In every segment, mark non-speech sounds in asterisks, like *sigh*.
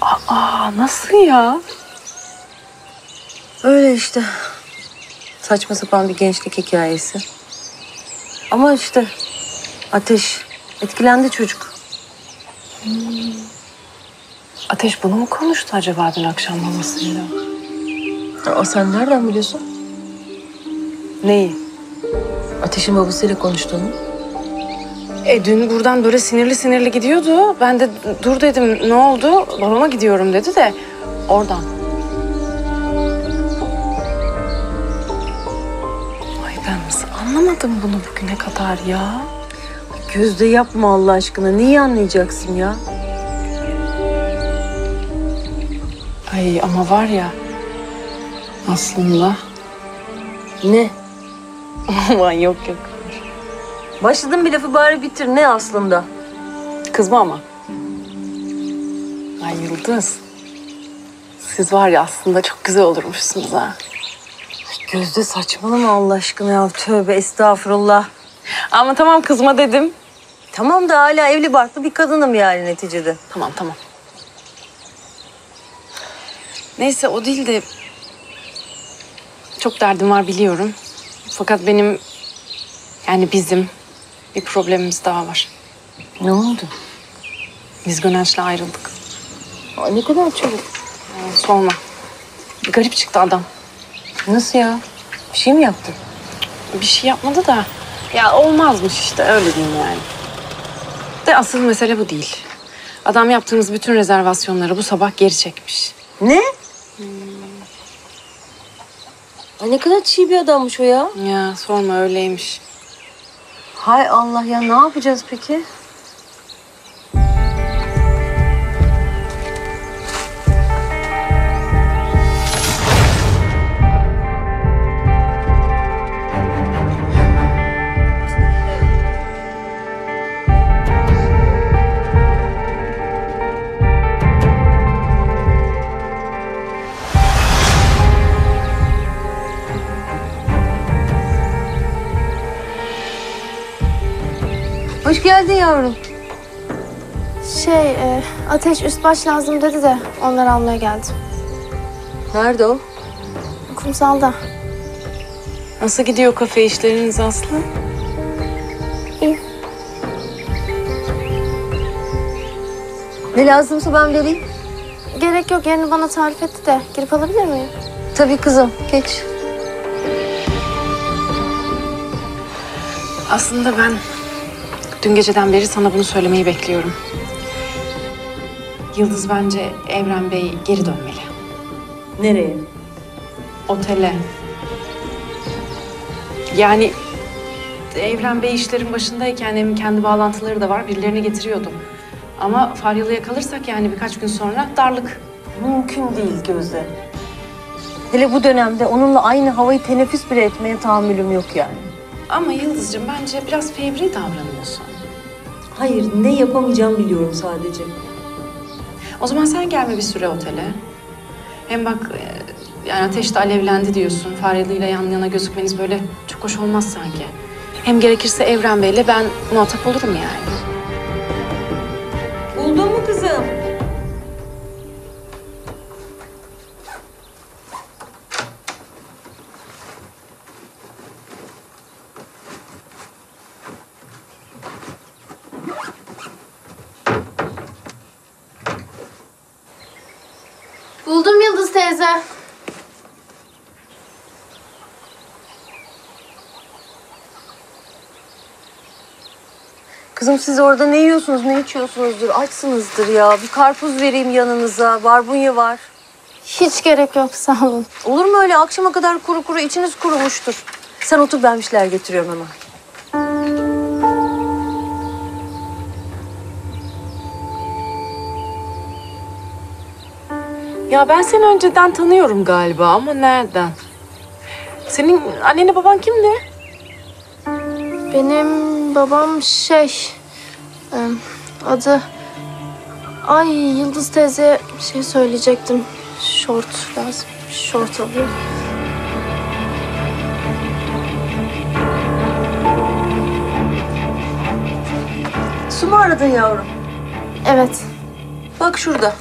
Aa nasıl ya? Öyle işte. Saçma sapan bir gençlik hikayesi. Ama işte ateş etkilendi çocuk. Ateş bunu mu konuştu acaba dün akşam babasıyla? Aa, sen nereden biliyorsun? Neyi? Ateşin babasıyla konuştuğunu. E dün buradan böyle sinirli sinirli gidiyordu. Ben de dur dedim ne oldu? Babama gidiyorum dedi de oradan. Ay ben nasıl anlamadım bunu bugüne kadar ya? Gözde yapma Allah aşkına. Niye anlayacaksın ya? Ay ama var ya aslında. Ne? *laughs* Aman yok yok. Başladın bir lafı bari bitir. Ne aslında? Kızma ama. Ay Yıldız. Siz var ya aslında çok güzel olurmuşsunuz ha. Gözde saçmalama Allah aşkına ya. Tövbe estağfurullah. Ama tamam kızma dedim. Tamam da hala evli barklı bir kadınım yani neticede. Tamam tamam. Neyse o değil de çok derdim var biliyorum. Fakat benim yani bizim bir problemimiz daha var. Ne oldu? Biz Gönenç'le ayrıldık. Aa, ne kadar çabuk. Yani sorma. Bir garip çıktı adam. Nasıl ya? Bir şey mi yaptı? Bir şey yapmadı da ya olmazmış işte öyle diyeyim yani. De asıl mesele bu değil. Adam yaptığımız bütün rezervasyonları bu sabah geri çekmiş. Ne? Ay ne kadar çiğ bir adammış o ya. Ya sorma öyleymiş. Hay Allah ya ne yapacağız peki? Geldin yavrum. Şey, e, ateş üst baş lazım dedi de onları almaya geldim. Nerede o? Kumsalda. Nasıl gidiyor kafe işleriniz Aslı? İyi. Ne lazımsa ben vereyim. Gerek yok, yerini bana tarif etti de girip alabilir miyim? Tabii kızım geç. Aslında ben dün geceden beri sana bunu söylemeyi bekliyorum. Yıldız bence Evren Bey geri dönmeli. Nereye? Otele. Yani Evren Bey işlerin başındayken hem kendi bağlantıları da var. Birilerini getiriyordu. Ama Faryalı'ya kalırsak yani birkaç gün sonra darlık. Mümkün değil Gözde. Hele bu dönemde onunla aynı havayı teneffüs bile etmeye tahammülüm yok yani. Ama Yıldız'cığım bence biraz fevri davranıyorsun. Hayır, ne yapamayacağım biliyorum sadece. O zaman sen gelme bir süre otele. Hem bak e, yani ateşte alevlendi diyorsun. Faryalı'yla yan yana gözükmeniz böyle çok hoş olmaz sanki. Hem gerekirse Evren Bey'le ben muhatap olurum yani. Buldum Yıldız teyze. Kızım siz orada ne yiyorsunuz, ne içiyorsunuzdur? Açsınızdır ya. Bir karpuz vereyim yanınıza. Barbunya var. Hiç gerek yok, sağ olun. Olur mu öyle? Akşama kadar kuru kuru içiniz kurumuştur. Sen otur ben bir şeyler getiriyorum hemen. Ya ben seni önceden tanıyorum galiba ama nereden? Senin anneni baban kimdi? Benim babam şey... e, adı... Ay Yıldız teyze bir şey söyleyecektim. Şort lazım. Şort alayım. Su mu aradın yavrum? Evet. Bak şurada.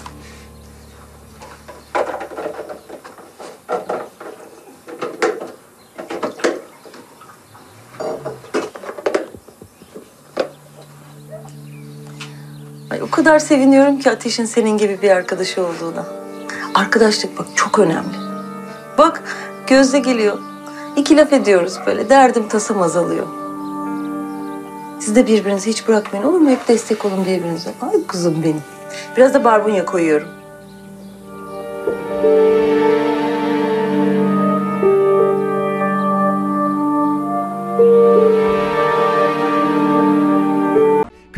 Kadar seviniyorum ki Ateş'in senin gibi bir arkadaşı olduğuna. Arkadaşlık bak çok önemli. Bak Gözde geliyor. İki laf ediyoruz böyle. Derdim tasam azalıyor. Siz de birbirinizi hiç bırakmayın olur mu? Hep destek olun birbirinize. Ay kızım benim. Biraz da barbunya koyuyorum.